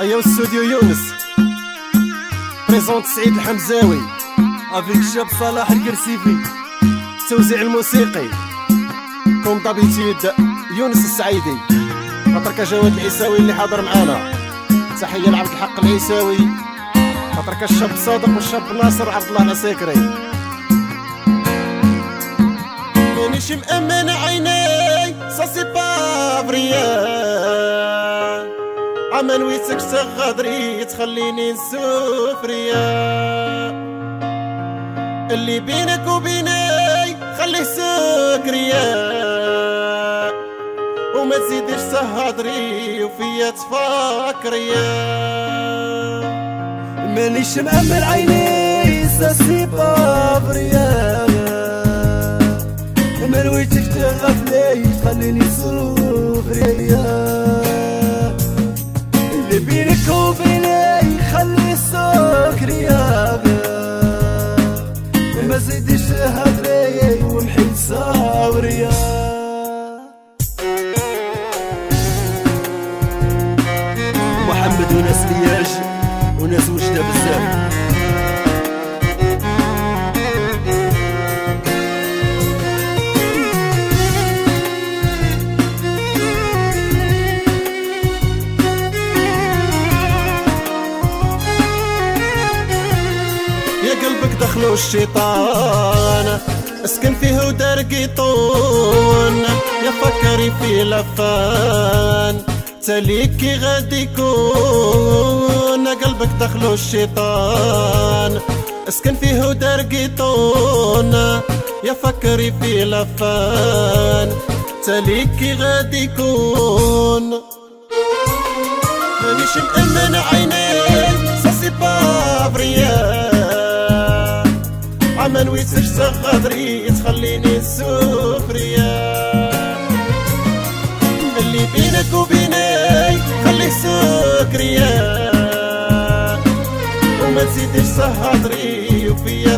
ايوا استوديو يونس présente سعيد الحمزاوي avec شاب صلاح الكرسيفي التوزيع الموسيقي comme d'habitude يونس السعيدي خاطرك جواد العيساوي اللي حاضر معانا. تحية لعبد الحق العيساوي. خاطرك الشاب صادق والشاب ناصر عبد الله العساكري. مانيش مأمن عيني ساسي با فريان عما نويتك غدري تخليني نسوفريا. اللي بينك وبيني خليه سكريا. وما تزيدش تهضري وفيا تفكريا مانيش مأمل عيني ساسي بابريا ما نويتك تغفلي تخليني سوفريا بينك وبيني خلي السكر يا ما زيدش هدري ومحيد صبري محمد وناس لياج دخلوا الشيطان. اسكن فيه ودار قيطون يا فكري في لفان. تليكي غادي يكون. قلبك دخلوا الشيطان. اسكن فيه ودار قيطون يا فكري في لفان. تليكي غادي يكون. مانيش مأمن عيني. ما نويتش غدري تخليني السفرية اللي بينك وبيني خليه سكرية. وما تزيدش تهضري وفيا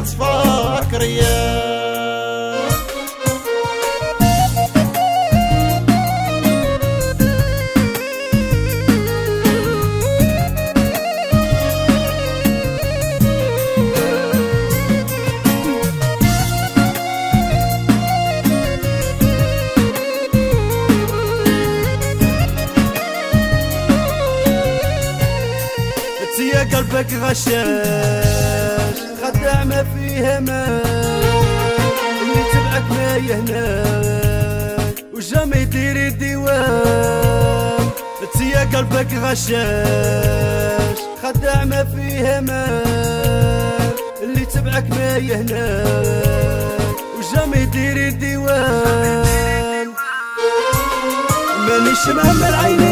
تفكريا قلبك غشاش. خدع ما فيه ما. اللي تبعك ما يهناك وجامي يدير الديوان. يا قلبك غشاش. خدع ما فيه ما. اللي تبعك ما يهناك وجامي يدير الديوان. مانيش مهمل عيني.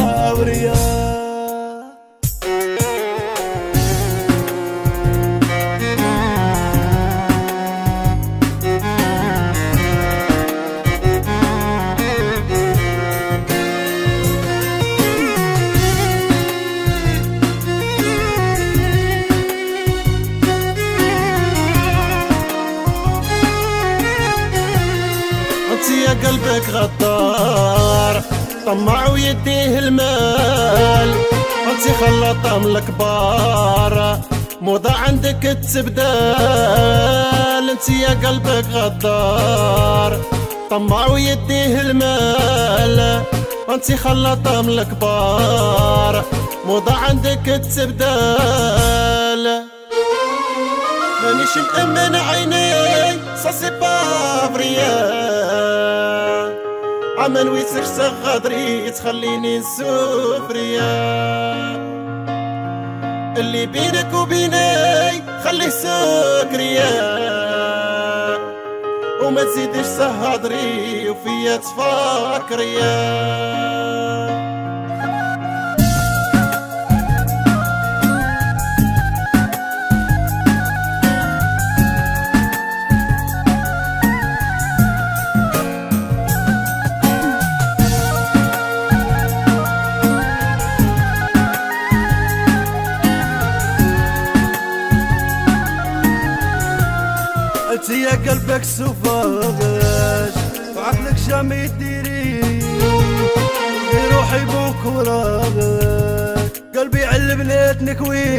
قلبك غدار. طمع ويديه المال أنت خلط من الكبار موضة عندك تبدال أنت يا قلبك غدار. طمع ويديه المال أنت خلط من الكبار موضة عندك تبدال. مانيش مأمن عيني ساسي بافريان عما نويتك غدري تخليني نسوفريا. اللي بينك وبيني خليه سكريا. وما تزيدش تهضري وفيا تفكريا سوفاغاش وعقلك جامي ديري روحي بوك وراغاش قلبي على البنات نكوي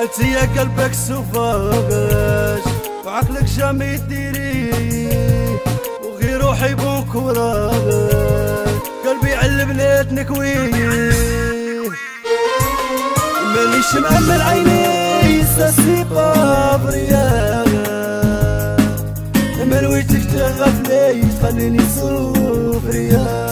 انت يا قلبك سوفاغاش وعقلك جامي ديري وغي روحي بوك وراغاش قلبي على البنات نكوي مانيش مأمل عيني ساسي بابريا مرويتك تغفلي تخليني سوفريا اللي